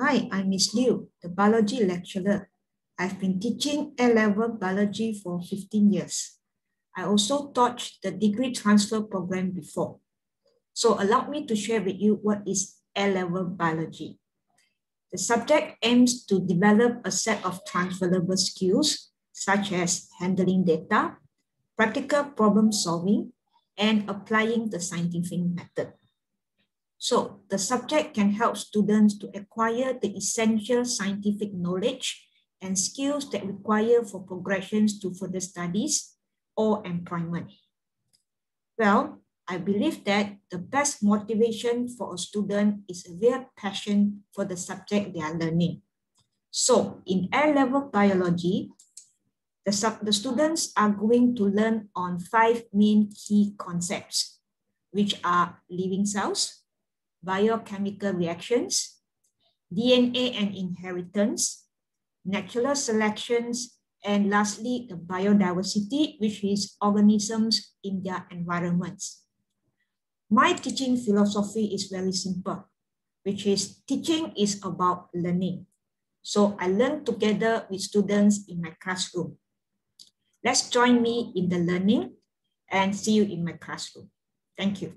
Hi, I'm Miss Liew, the biology lecturer. I've been teaching A-level biology for 15 years. I also taught the degree transfer program before. So allow me to share with you what is A-level biology. The subject aims to develop a set of transferable skills, such as handling data, practical problem solving, and applying the scientific method. So the subject can help students to acquire the essential scientific knowledge and skills that require for progressions to further studies or employment. Well, I believe that the best motivation for a student is a real passion for the subject they are learning. So in A-level biology, the, sub, the students are going to learn on five main key concepts, which are living cells, biochemical reactions, DNA and inheritance, natural selections, and lastly, the biodiversity, which is organisms in their environments. My teaching philosophy is very simple, which is teaching is about learning. So I learn together with students in my classroom. Let's join me in the learning and see you in my classroom. Thank you.